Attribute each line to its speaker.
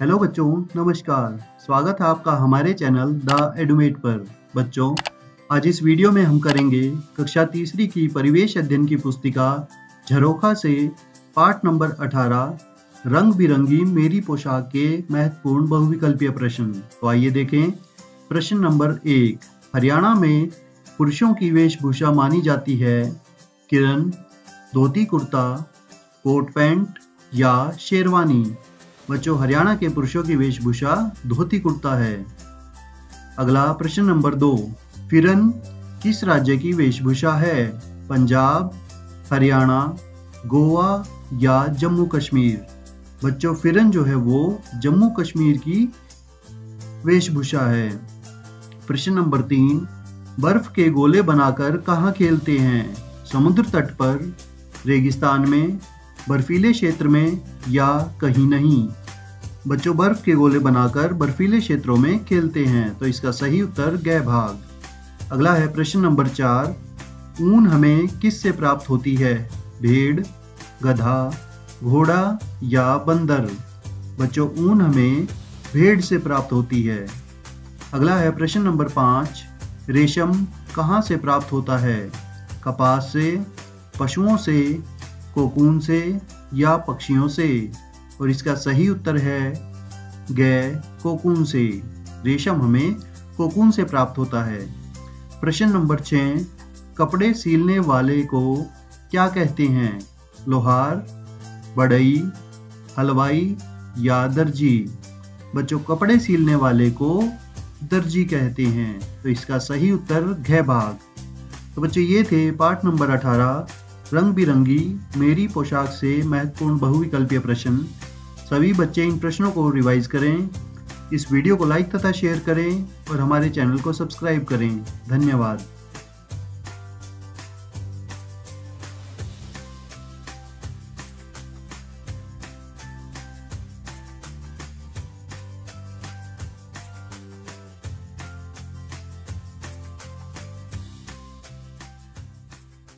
Speaker 1: Hello बच्चों, नमस्कार। स्वागत है आपका हमारे चैनल द एडुमेट पर। बच्चों, आज इस वीडियो में हम करेंगे कक्षा तीसरी की परिवेश अध्ययन की पुस्तिका झरोखा से पाठ नंबर 18 रंग बिरंगी मेरी पोशाक के महत्वपूर्ण बहुविकल्पीय प्रश्न। तो आइए देखें, प्रश्न नंबर एक, हरियाणा में पुरुषों की वेशभूषा मानी जाती है किरण, धोती कुर्ता, कोट पैंट या शेरवानी। बच्चों, हरियाणा के पुरुषों की वेशभूषा धोती कुर्ता है। अगला प्रश्न नंबर दो, फिरन किस राज्य की वेशभूषा है? पंजाब, हरियाणा, गोवा या जम्मू कश्मीर? बच्चों, फिरन जो है वो जम्मू कश्मीर की वेशभूषा है। प्रश्न नंबर तीन, बर्फ़ के गोले बनाकर कहाँ खेलते हैं? समुद्र तट पर, रेगिस्तान में, बर्फीले क्षेत्र में या कहीं नहीं? बच्चों बर्फ़ के गोले बनाकर बर्फीले क्षेत्रों में खेलते हैं तो इसका सही उत्तर गय भाग। अगला है प्रश्न नंबर चार, ऊन हमें किस से प्राप्त होती है? भेड़, गधा, घोड़ा या बंदर? बच्चों, ऊन हमें भेड़ से प्राप्त होती है। अगला है प्रश्न नंबर पाँच, रेशम कहाँ से प्राप्त होता है? कपास से, पशुओं से, कोकून से या पक्षियों से? और इसका सही उत्तर है गै कोकून से। रेशम हमें कोकून से प्राप्त होता है। प्रश्न नंबर छः कपड़े सीलने वाले को क्या कहते हैं? लोहार बढ़ई हलवाई या दर्जी? बच्चों, कपड़े सीलने वाले को दर्जी कहते हैं तो इसका सही उत्तर घ भाग। तो बच्चों, ये थे पाठ नंबर 18 रंग बिरंगी मेरी पोशाक से महत्वपूर्ण बहुविकल्पीय प्रश्न। सभी बच्चे इन प्रश्नों को रिवाइज करें। इस वीडियो को लाइक तथा शेयर करें और हमारे चैनल को सब्सक्राइब करें। धन्यवाद।